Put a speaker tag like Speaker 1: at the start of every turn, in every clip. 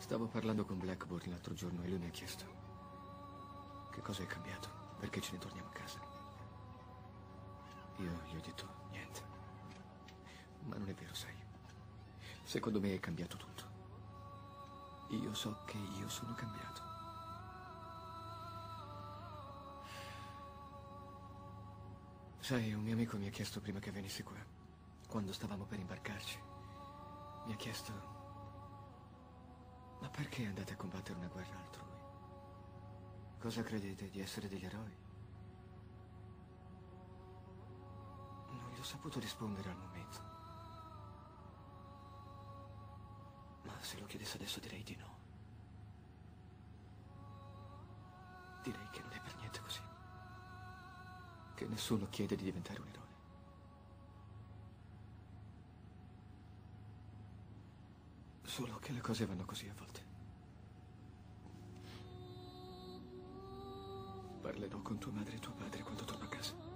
Speaker 1: Stavo parlando con Blackburn l'altro giorno e lui mi ha chiesto che cosa è cambiato, perché ce ne torniamo a casa. Io gli ho detto niente. Ma non è vero, sai. Secondo me è cambiato tutto. Io so che io sono cambiato. Sai, un mio amico mi ha chiesto prima che venissi qua, quando stavamo per imbarcarci, mi ha chiesto, ma perché andate a combattere una guerra altrui? Cosa credete di essere degli eroi? Non gli ho saputo rispondere al momento. Ma se lo chiedesse adesso direi di no. Direi che non è per niente così che nessuno chiede di diventare un eroe. Solo che le cose vanno così a volte. Parlerò con tua madre e tuo padre quando torno a casa.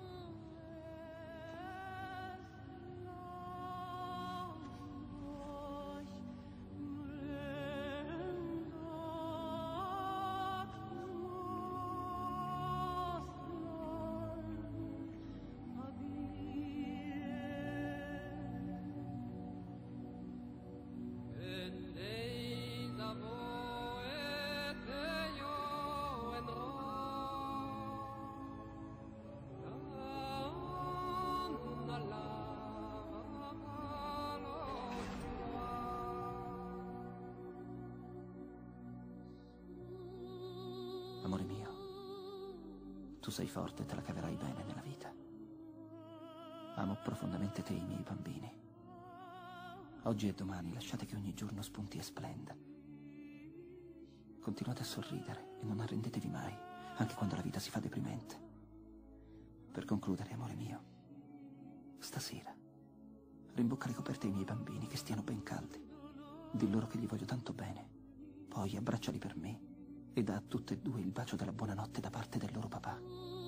Speaker 2: Sei forte e te la caverai bene nella vita. Amo profondamente te e i miei bambini. Oggi e domani lasciate che ogni giorno spunti e splenda. Continuate a sorridere e non arrendetevi mai, anche quando la vita si fa deprimente. Per concludere, amore mio, stasera rimbocca le coperte ai miei bambini che stiano ben caldi. Di loro che gli voglio tanto bene. Poi abbracciali per me e dà a tutte e due il bacio della buonanotte da parte del loro papà.